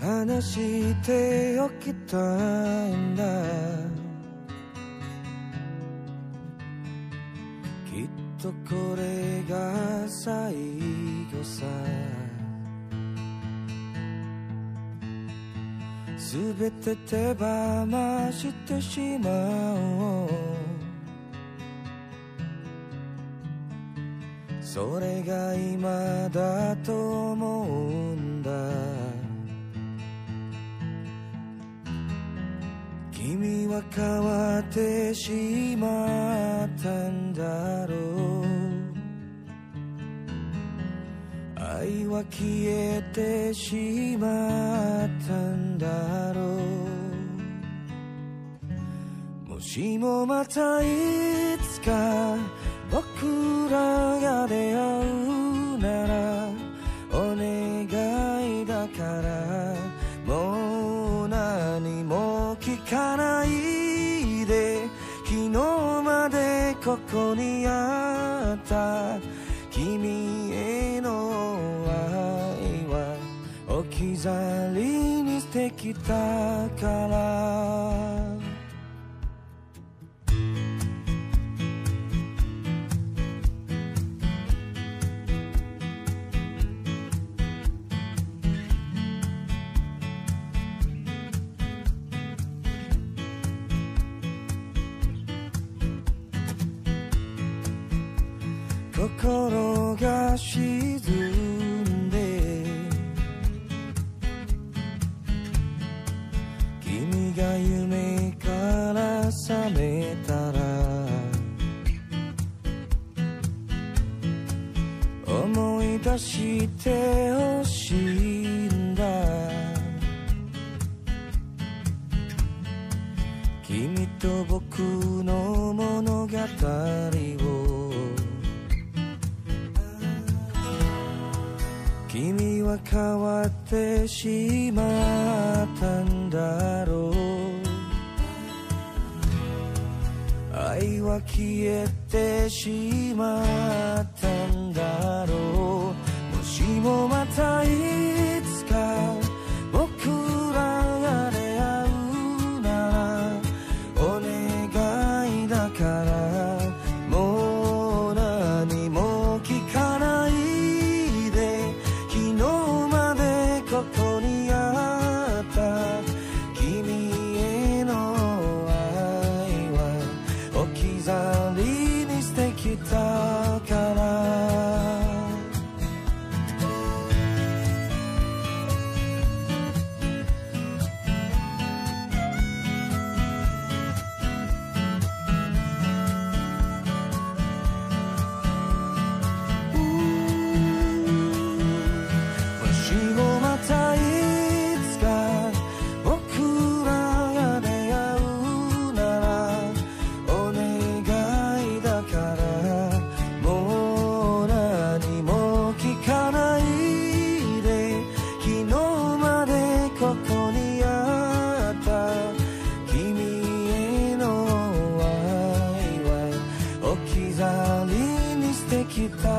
話しておきたいんだ。きっとこれが最後さ。すべて手放してしまおう。それが今だと思う。変わってしまったんだろう愛は消えてしまったんだろう。もしもまたいつか僕らが出会うならお願いだから。かないで。昨日までここにあった。君への愛は置き去りにしてきたから。心が沈んで君が夢から覚めたら思い出してほしいんだ。君と僕の物語。変わってしまったんだろう。愛は消えてしまっの